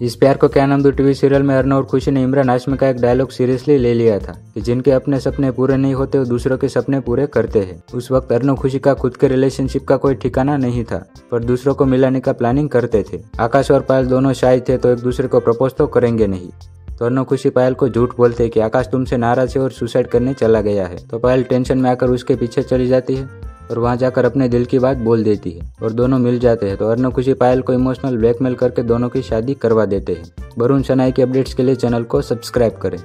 इस प्यार को क्या नाम दो टीवी सीरियल में अर्नव और खुशी ने इमरान हाशमी का एक डायलॉग सीरियसली ले लिया था कि जिनके अपने सपने पूरे नहीं होते, वो दूसरों के सपने पूरे करते हैं। उस वक्त अर्नव खुशी का खुद के रिलेशनशिप का कोई ठिकाना नहीं था, पर दूसरों को मिलाने का प्लानिंग करते थे। आकाश और पायल दोनों शायद थे तो एक दूसरे को प्रपोज तो करेंगे नहीं। तो अर्नव खुशी पायल को झूठ बोलते कि आकाश तुमसे नाराज़ है और सुसाइड करने चला गया है। तो पायल टेंशन में आकर उसके पीछे चली जाती है। और वहाँ जाकर अपने दिल की बात बोल देती है और दोनों मिल जाते हैं तो अर्नव खुशी पायल को इमोशनल ब्लैकमेल करके दोनों की शादी करवा देते हैं। वरुण शनाई के अपडेट्स के लिए चैनल को सब्सक्राइब करें।